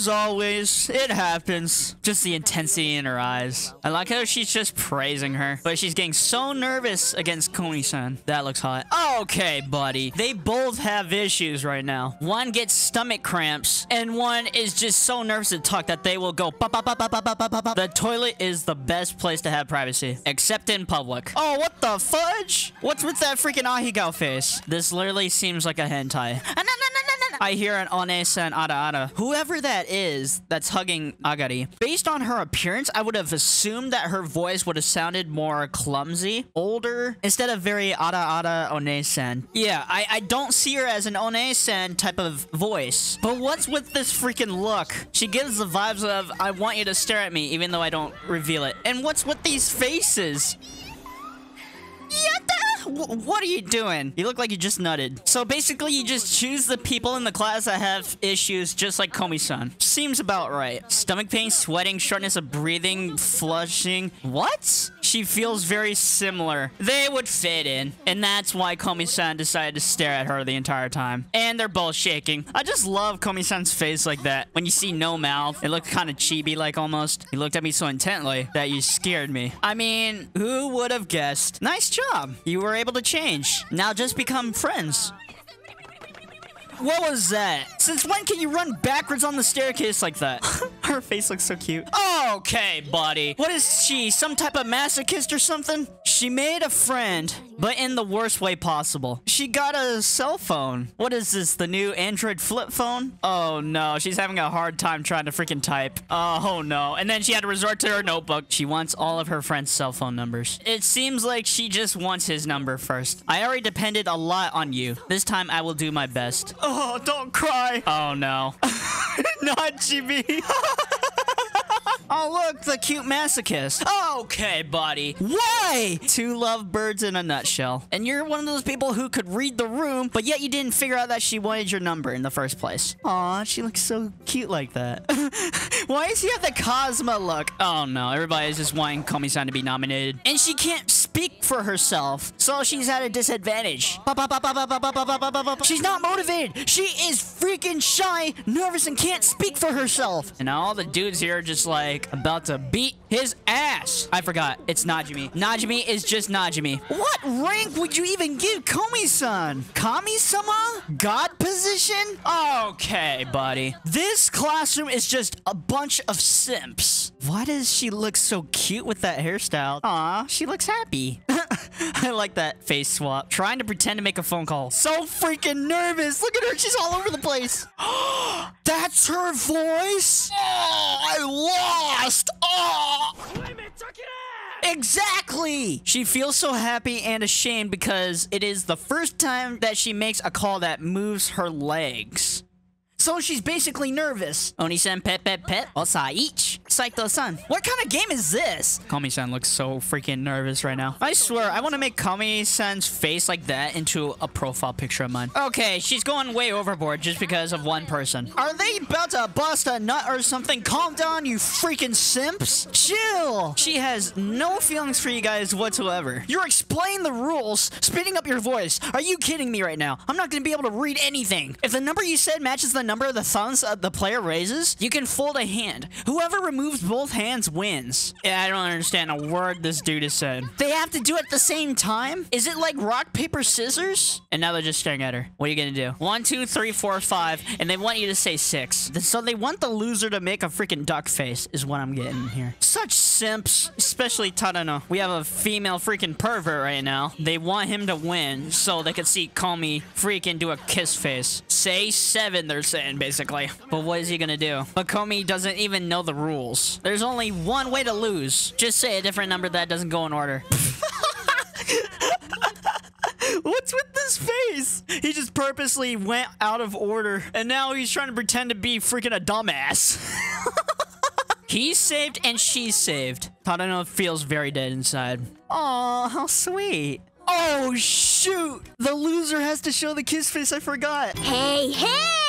As always, it happens. Just the intensity in her eyes. I like how she's just praising her, but she's getting so nervous against Komi-san. That looks hot. Okay, buddy. They both have issues right now. One gets stomach cramps, and one is just so nervous to talk that they will go pop, pop, pop, pop, pop, pop, pop. The toilet is the best place to have privacy, except in public. Oh, what the fudge? What's with that freaking Ahegao face? This literally seems like a hentai. Ah, no, no, no. I hear an Onee-san Ada Ada. Whoever that is that's hugging Agari. Based on her appearance, I would have assumed that her voice would have sounded more clumsy, older, instead of very Ada Ada Onee-san. Yeah, I, I don't see her as an Onee-san type of voice. But what's with this freaking look? She gives the vibes of, I want you to stare at me, even though I don't reveal it. And what's with these faces? What are you doing? You look like you just nutted. So basically, you just choose the people in the class that have issues, just like Komi-san. Seems about right. Stomach pain, sweating, shortness of breathing, flushing. What? She feels very similar. They would fit in. And that's why Komi-san decided to stare at her the entire time. And they're both shaking. I just love Komi-san's face like that. When you see no mouth, it looked kind of chibi-like almost. He looked at me so intently that you scared me. I mean, who would have guessed? Nice job. You were able to change. Now just become friends. What was that? Since when can you run backwards on the staircase like that? Her face looks so cute. Okay, buddy. What is she? Some type of masochist or something? She made a friend, but in the worst way possible. She got a cell phone. What is this? The new Android flip phone? Oh no, she's having a hard time trying to freaking type. Oh no. And then she had to resort to her notebook. She wants all of her friends' cell phone numbers. It seems like she just wants his number first. I already depended a lot on you. This time I will do my best. Oh, don't cry. Oh no. Not Jimmy. Oh, look, the cute masochist. Okay, buddy. Why? Two lovebirds in a nutshell. And you're one of those people who could read the room, but yet you didn't figure out that she wanted your number in the first place. Aw, she looks so cute like that. Why does he have the Cosmo look? Oh no, everybody's just wanting Komi-san to be nominated. And she can't speak for herself, so she's at a disadvantage. She's not motivated. She is freaking shy, nervous, and can't speak for herself. And all the dudes here are just like about to beat his ass. I forgot. It's Najimi. Najimi is just Najimi. What rank would you even give Komi-san? Kami-sama? God position? Okay, buddy. This classroom is just a bunch of simps. Why does she look so cute with that hairstyle? Aw, she looks happy. I like that face swap. Trying to pretend to make a phone call. So freaking nervous. Look at her. She's all over the place. That's her voice? Oh, I lost. Oh. Exactly! She feels so happy and ashamed because it is the first time that she makes a call that moves her legs. So she's basically nervous. Oni-san pet pet pet. Osaichi. Saito-san. What kind of game is this? Komi-san looks so freaking nervous right now. I swear, I want to make Komi-san's face like that into a profile picture of mine. Okay, she's going way overboard just because of one person. Are they about to bust a nut or something? Calm down, you freaking simps. Chill. She has no feelings for you guys whatsoever. You're explaining the rules, speeding up your voice. Are you kidding me right now? I'm not going to be able to read anything. If the number you said matches the number of the thumbs uh, the player raises, you can fold a hand. Whoever removes both hands wins. Yeah, I don't understand a word this dude has said. They have to do it at the same time? Is it like rock, paper, scissors? And now they're just staring at her. What are you gonna do? One, two, three, four, five, and they want you to say six. So they want the loser to make a freaking duck face, is what I'm getting here. Such simps, especially Tadano. We have a female freaking pervert right now. They want him to win so they could see Komi freaking do a kiss face. Say seven, they're saying, basically. But what is he gonna do? But Komi doesn't even know the rules. There's only one way to lose. Just say a different number that doesn't go in order. What's with this face? He just purposely went out of order, and now he's trying to pretend to be freaking a dumbass. He's saved and she's saved. I don't Tadano feels very dead inside. Aw, how sweet. Oh, shoot! The loser has to show the kiss face, I forgot. Hey, hey!